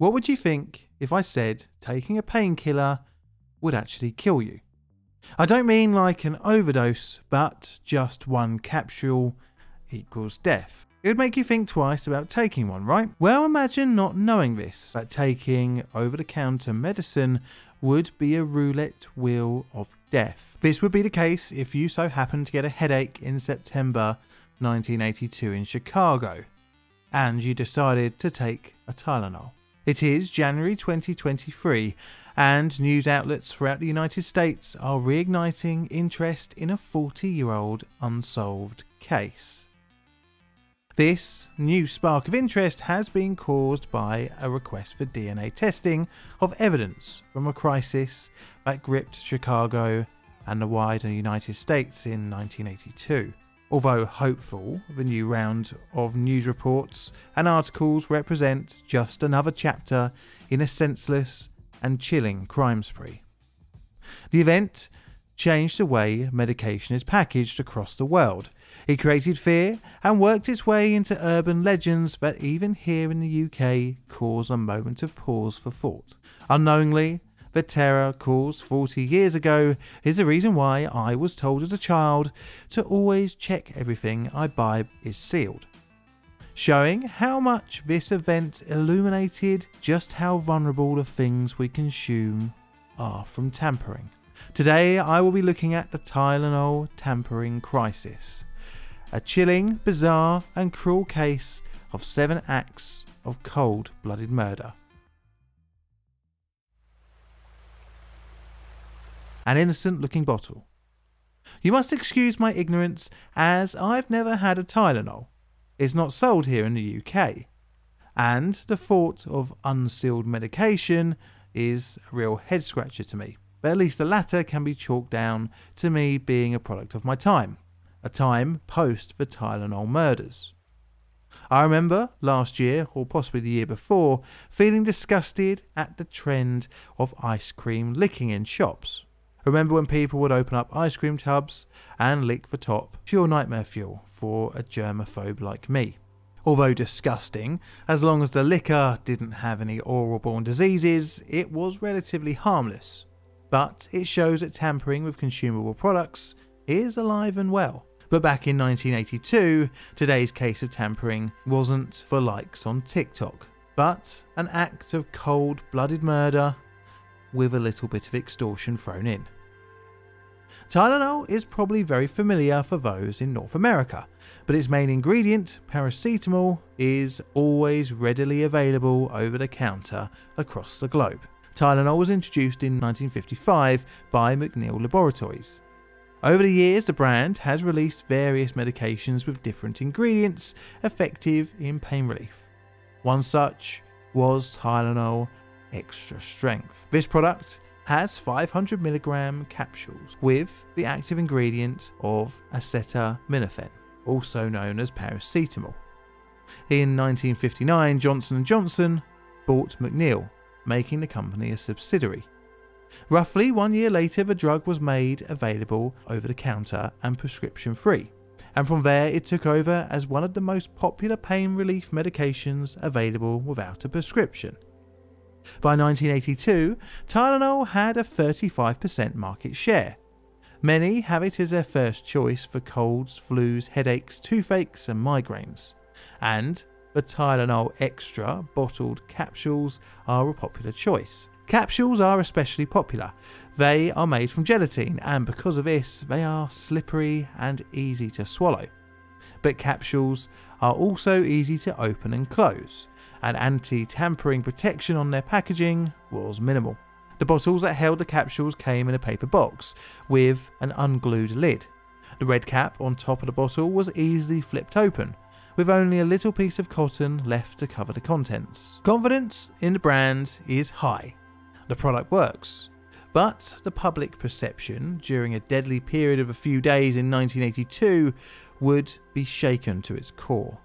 What would you think if I said taking a painkiller would actually kill you? I don't mean like an overdose, but just one capsule equals death. It would make you think twice about taking one, right? Well, imagine not knowing this, that taking over the counter medicine would be a roulette wheel of death. This would be the case if you so happened to get a headache in September 1982 in Chicago and you decided to take a Tylenol. It is January 2023, and news outlets throughout the United States are reigniting interest in a 40 year old unsolved case. This new spark of interest has been caused by a request for DNA testing of evidence from a crisis that gripped Chicago and the wider United States in 1982. Although hopeful, the new round of news reports and articles represent just another chapter in a senseless and chilling crime spree. The event changed the way medication is packaged across the world. It created fear and worked its way into urban legends that even here in the UK cause a moment of pause for thought. Unknowingly, the terror caused 40 years ago is the reason why I was told as a child to always check everything I buy is sealed. Showing how much this event illuminated just how vulnerable the things we consume are from tampering. Today I will be looking at the Tylenol tampering crisis. A chilling, bizarre, and cruel case of seven acts of cold blooded murder. An innocent looking bottle. You must excuse my ignorance, as I've never had a Tylenol. It's not sold here in the UK. And the thought of unsealed medication is a real head scratcher to me. But at least the latter can be chalked down to me being a product of my time, a time post the Tylenol murders. I remember last year, or possibly the year before, feeling disgusted at the trend of ice cream licking in shops. Remember when people would open up ice cream tubs and lick the top? Pure nightmare fuel for a germaphobe like me. Although disgusting, as long as the licker didn't have any oral borne diseases, it was relatively harmless. But it shows that tampering with consumable products is alive and well. But back in 1982, today's case of tampering wasn't for likes on TikTok, but an act of cold blooded murder with a little bit of extortion thrown in. Tylenol is probably very familiar for those in North America, but its main ingredient, paracetamol, is always readily available over the counter across the globe. Tylenol was introduced in 1955 by McNeil Laboratories. Over the years, the brand has released various medications with different ingredients effective in pain relief. One such was Tylenol extra strength. This product has 500 milligram capsules with the active ingredient of acetaminophen, also known as paracetamol. In 1959, Johnson & Johnson bought McNeil, making the company a subsidiary. Roughly one year later, the drug was made available over the counter and prescription free, and from there it took over as one of the most popular pain relief medications available without a prescription. By 1982, Tylenol had a 35% market share. Many have it as their first choice for colds, flus, headaches, toothaches, and migraines. And the Tylenol Extra bottled capsules are a popular choice. Capsules are especially popular. They are made from gelatin, and because of this, they are slippery and easy to swallow. But capsules are also easy to open and close and anti-tampering protection on their packaging was minimal. The bottles that held the capsules came in a paper box with an unglued lid. The red cap on top of the bottle was easily flipped open, with only a little piece of cotton left to cover the contents. Confidence in the brand is high. The product works. But the public perception during a deadly period of a few days in 1982 would be shaken to its core.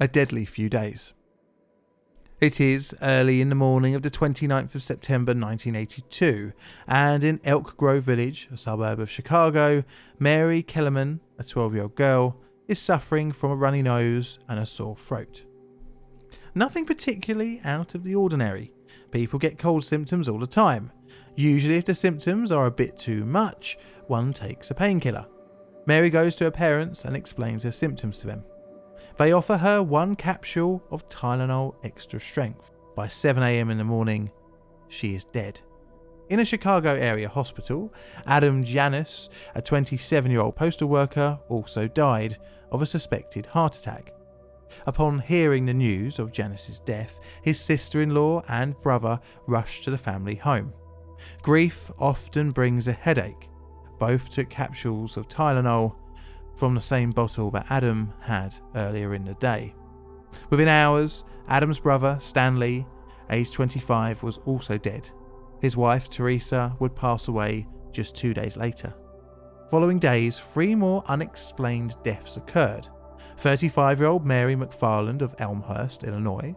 A deadly few days. It is early in the morning of the 29th of September 1982, and in Elk Grove Village, a suburb of Chicago, Mary Kellerman, a 12 year old girl, is suffering from a runny nose and a sore throat. Nothing particularly out of the ordinary. People get cold symptoms all the time. Usually, if the symptoms are a bit too much, one takes a painkiller. Mary goes to her parents and explains her symptoms to them. They offer her one capsule of Tylenol extra strength. By 7am in the morning, she is dead. In a Chicago area hospital, Adam Janus, a 27 year old postal worker, also died of a suspected heart attack. Upon hearing the news of Janus's death, his sister in law and brother rushed to the family home. Grief often brings a headache. Both took capsules of Tylenol from the same bottle that Adam had earlier in the day. Within hours, Adam's brother, Stanley, aged 25, was also dead. His wife, Teresa, would pass away just two days later. Following days, three more unexplained deaths occurred. 35 year old Mary McFarland of Elmhurst, Illinois,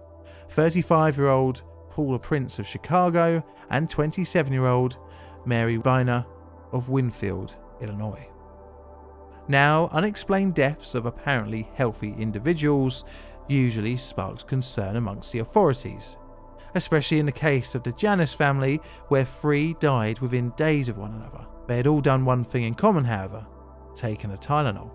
35 year old Paula Prince of Chicago, and 27 year old Mary Viner of Winfield, Illinois. Now, unexplained deaths of apparently healthy individuals usually sparks concern amongst the authorities, especially in the case of the Janus family, where three died within days of one another. They had all done one thing in common, however taken a Tylenol.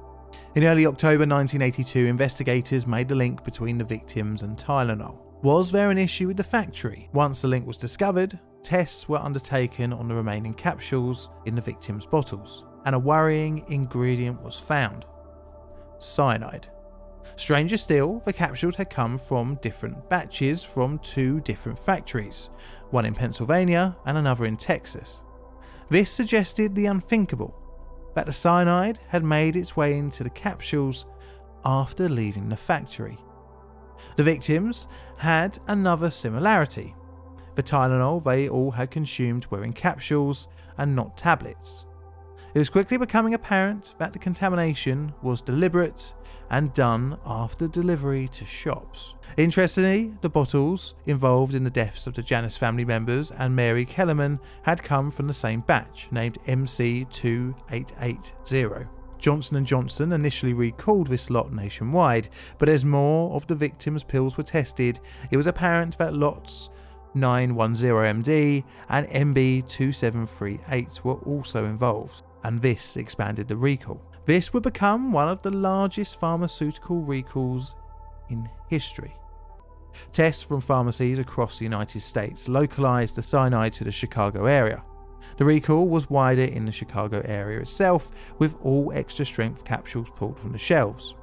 In early October 1982, investigators made the link between the victims and Tylenol. Was there an issue with the factory? Once the link was discovered, tests were undertaken on the remaining capsules in the victims' bottles, and a worrying ingredient was found cyanide. Stranger still, the capsules had come from different batches from two different factories, one in Pennsylvania and another in Texas. This suggested the unthinkable that the cyanide had made its way into the capsules after leaving the factory. The victims had another similarity. The Tylenol they all had consumed were in capsules and not tablets. It was quickly becoming apparent that the contamination was deliberate and done after delivery to shops. Interestingly, the bottles involved in the deaths of the Janus family members and Mary Kellerman had come from the same batch, named MC2880. Johnson & Johnson initially recalled this lot nationwide, but as more of the victims' pills were tested, it was apparent that lots 910MD and MB2738 were also involved, and this expanded the recall. This would become one of the largest pharmaceutical recalls in history. Tests from pharmacies across the United States localized the cyanide to the Chicago area. The recall was wider in the Chicago area itself, with all extra strength capsules pulled from the shelves.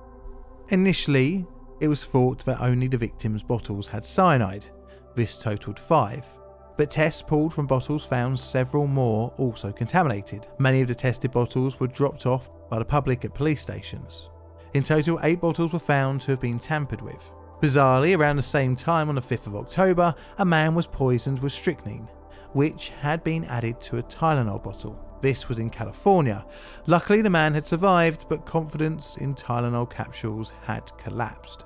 Initially, it was thought that only the victims' bottles had cyanide. This totaled five but tests pulled from bottles found several more also contaminated. Many of the tested bottles were dropped off by the public at police stations. In total, eight bottles were found to have been tampered with. Bizarrely, around the same time on the 5th of October, a man was poisoned with strychnine, which had been added to a Tylenol bottle. This was in California. Luckily, the man had survived, but confidence in Tylenol capsules had collapsed.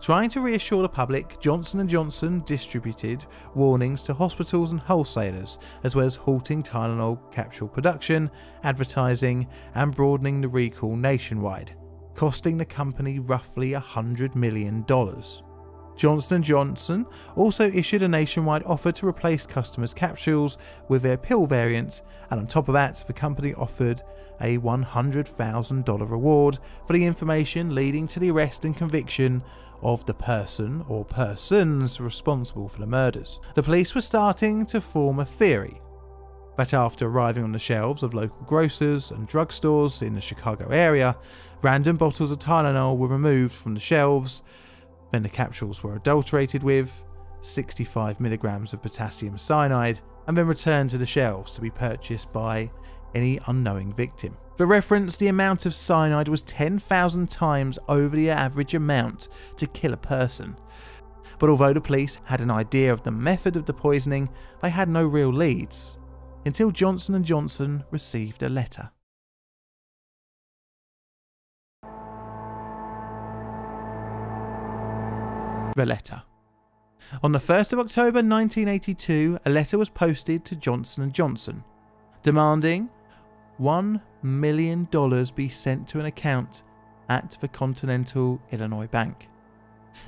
Trying to reassure the public, Johnson & Johnson distributed warnings to hospitals and wholesalers, as well as halting Tylenol capsule production, advertising, and broadening the recall nationwide, costing the company roughly $100 million. Johnson & Johnson also issued a nationwide offer to replace customers' capsules with their pill variant, and on top of that, the company offered a $100,000 reward for the information leading to the arrest and conviction of the person or persons responsible for the murders. The police were starting to form a theory that after arriving on the shelves of local grocers and drugstores in the Chicago area, random bottles of Tylenol were removed from the shelves, then the capsules were adulterated with 65 milligrams of potassium cyanide and then returned to the shelves to be purchased by any unknowing victim. For reference, the amount of cyanide was 10,000 times over the average amount to kill a person. But although the police had an idea of the method of the poisoning, they had no real leads until Johnson & Johnson received a letter. The letter. On the 1st of October 1982, a letter was posted to Johnson & Johnson demanding $1 million be sent to an account at the Continental Illinois Bank.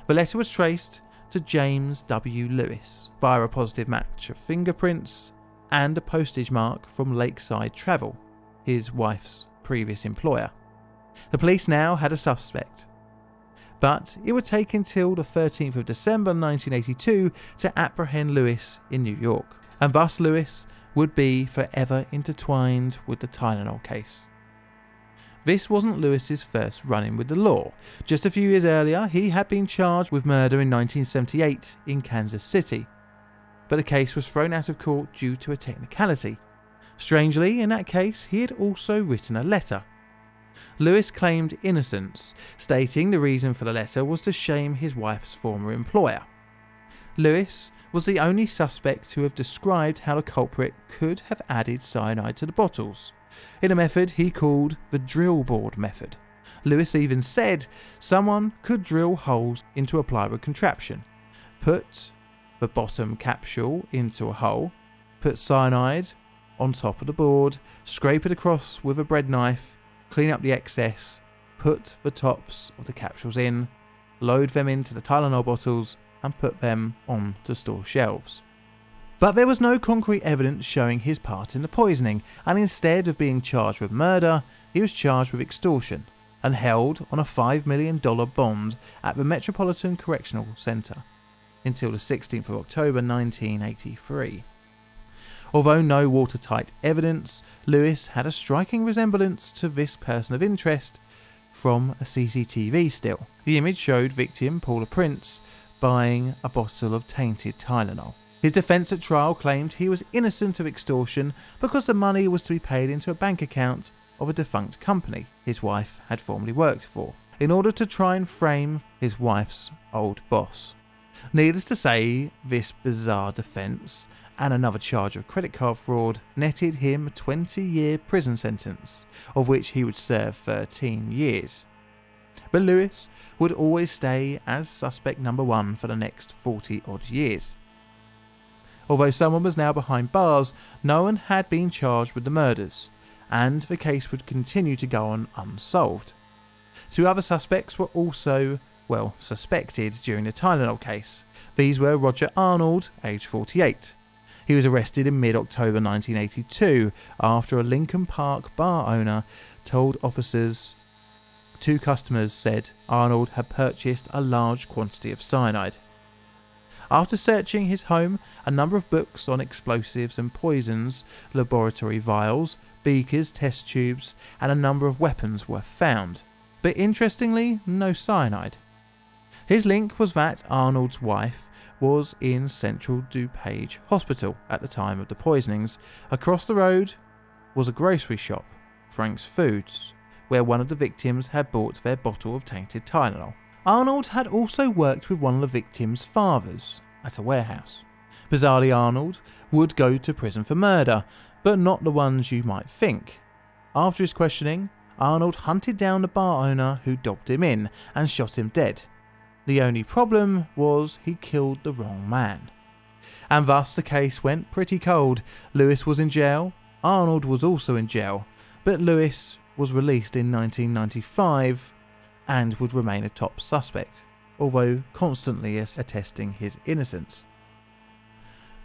The letter was traced to James W. Lewis via a positive match of fingerprints and a postage mark from Lakeside Travel, his wife's previous employer. The police now had a suspect, but it would take until the 13th of December 1982 to apprehend Lewis in New York, and thus Lewis would be forever intertwined with the Tylenol case. This wasn't Lewis's first run in with the law. Just a few years earlier, he had been charged with murder in 1978 in Kansas City, but the case was thrown out of court due to a technicality. Strangely, in that case, he had also written a letter. Lewis claimed innocence, stating the reason for the letter was to shame his wife's former employer. Lewis was the only suspect to have described how the culprit could have added cyanide to the bottles, in a method he called the drill board method. Lewis even said someone could drill holes into a plywood contraption, put the bottom capsule into a hole, put cyanide on top of the board, scrape it across with a bread knife, clean up the excess, put the tops of the capsules in, load them into the Tylenol bottles, and put them on to store shelves. But there was no concrete evidence showing his part in the poisoning, and instead of being charged with murder, he was charged with extortion and held on a $5 million bond at the Metropolitan Correctional Center until the 16th of October 1983. Although no watertight evidence, Lewis had a striking resemblance to this person of interest from a CCTV still. The image showed victim Paula Prince buying a bottle of tainted Tylenol. His defence at trial claimed he was innocent of extortion because the money was to be paid into a bank account of a defunct company his wife had formerly worked for, in order to try and frame his wife's old boss. Needless to say, this bizarre defence and another charge of credit card fraud netted him a 20 year prison sentence, of which he would serve 13 years. But Lewis would always stay as suspect number one for the next 40 odd years. Although someone was now behind bars, no one had been charged with the murders, and the case would continue to go on unsolved. Two other suspects were also, well, suspected during the Tylenol case. These were Roger Arnold, aged 48. He was arrested in mid October 1982 after a Lincoln Park bar owner told officers two customers said Arnold had purchased a large quantity of cyanide. After searching his home, a number of books on explosives and poisons, laboratory vials, beakers, test tubes, and a number of weapons were found. But interestingly, no cyanide. His link was that Arnold's wife was in Central DuPage Hospital at the time of the poisonings. Across the road was a grocery shop, Frank's Foods, where one of the victims had bought their bottle of tainted Tylenol. Arnold had also worked with one of the victims' fathers at a warehouse. Bizarrely, Arnold would go to prison for murder, but not the ones you might think. After his questioning, Arnold hunted down the bar owner who dobbed him in and shot him dead. The only problem was he killed the wrong man. And thus the case went pretty cold. Lewis was in jail, Arnold was also in jail, but Lewis was released in 1995 and would remain a top suspect, although constantly attesting his innocence.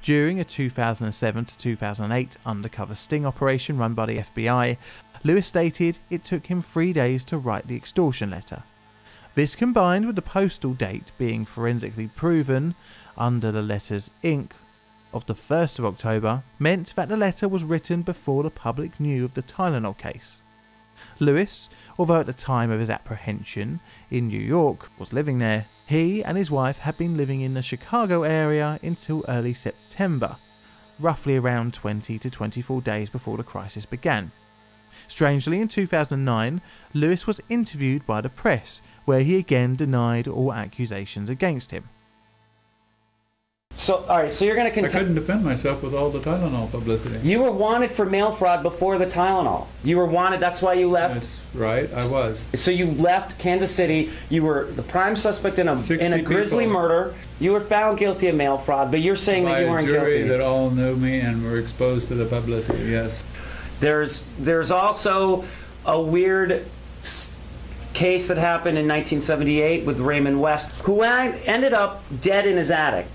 During a 2007 to 2008 undercover sting operation run by the FBI, Lewis stated it took him three days to write the extortion letter. This combined with the postal date being forensically proven under the letter's ink of the 1st of October meant that the letter was written before the public knew of the Tylenol case. Lewis, although at the time of his apprehension in New York was living there, he and his wife had been living in the Chicago area until early September, roughly around 20 to 24 days before the crisis began. Strangely, in 2009, Lewis was interviewed by the press, where he again denied all accusations against him. So, all right, so you're going to I continue. couldn't defend myself with all the Tylenol publicity. You were wanted for mail fraud before the Tylenol. You were wanted, that's why you left. That's right, I was. So you left Kansas City. You were the prime suspect in a 60 in a grisly people. murder. You were found guilty of mail fraud, but you're saying By that you a weren't jury guilty. that all knew me and were exposed to the publicity, yes. There's there's also a weird s- case that happened in 1978 with Raymond West, who ended up dead in his attic.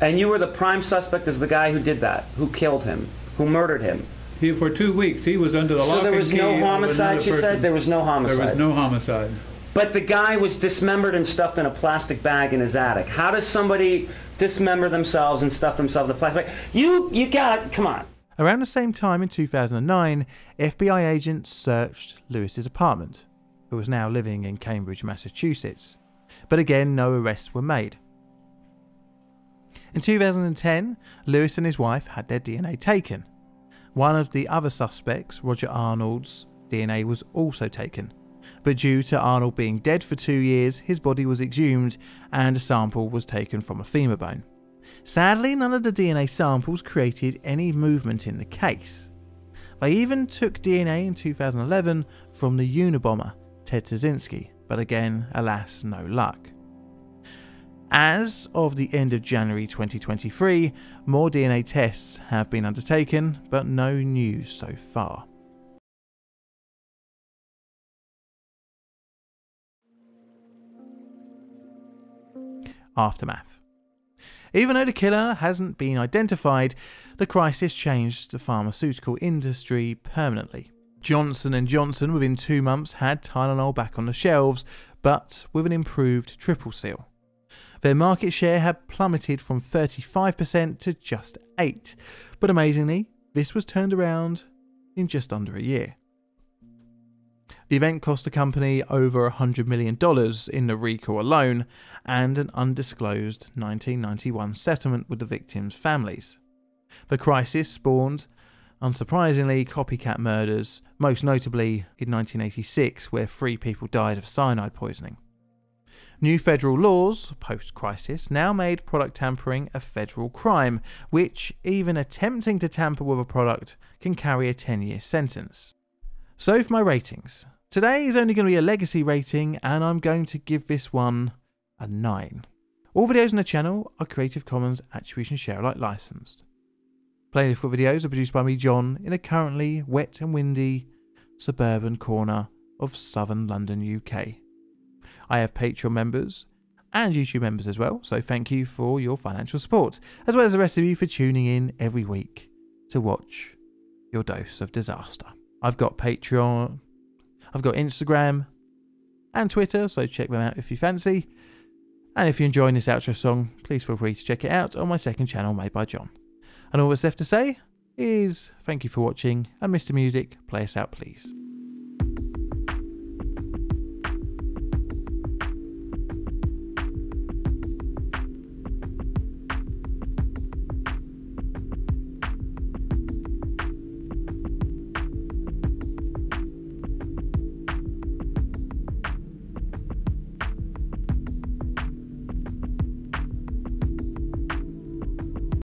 And you were the prime suspect as the guy who did that, who killed him, who murdered him. He, for two weeks, he was under the So lock there and was key no of homicides, you said? There was no homicide. There was no homicide. But the guy was dismembered and stuffed in a plastic bag in his attic. How does somebody dismember themselves and stuff themselves in a plastic bag? You, you got it. Come on. Around the same time in 2009, FBI agents searched Lewis's apartment, who was now living in Cambridge, Massachusetts. But again, no arrests were made. In 2010, Lewis and his wife had their DNA taken. One of the other suspects, Roger Arnold's DNA, was also taken. But due to Arnold being dead for two years, his body was exhumed and a sample was taken from a femur bone. Sadly, none of the DNA samples created any movement in the case. They even took DNA in 2011 from the Unabomber, Ted Kaczynski, but again, alas, no luck. As of the end of January 2023, more DNA tests have been undertaken, but no news so far. Aftermath. Even though the killer hasn't been identified, the crisis changed the pharmaceutical industry permanently. Johnson & Johnson within 2 months had Tylenol back on the shelves, but with an improved triple seal. Their market share had plummeted from 35% to just 8, but amazingly, this was turned around in just under a year. The event cost the company over $100 million in the recall alone and an undisclosed 1991 settlement with the victims' families. The crisis spawned, unsurprisingly, copycat murders, most notably in 1986, where three people died of cyanide poisoning. New federal laws, post crisis, now made product tampering a federal crime, which, even attempting to tamper with a product, can carry a 10 year sentence. So, for my ratings, today is only going to be a legacy rating, and I'm going to give this one a 9. All videos on the channel are Creative Commons Attribution Share Alike licensed. Playlist for videos are produced by me, John, in a currently wet and windy suburban corner of southern London, UK. I have Patreon members and YouTube members as well, so thank you for your financial support, as well as the rest of you for tuning in every week to watch your dose of disaster. I've got Patreon, I've got Instagram and Twitter, so check them out if you fancy. And if you're enjoying this outro song, please feel free to check it out on my second channel made by John. And all that's left to say is thank you for watching, and Mr. Music, play us out please.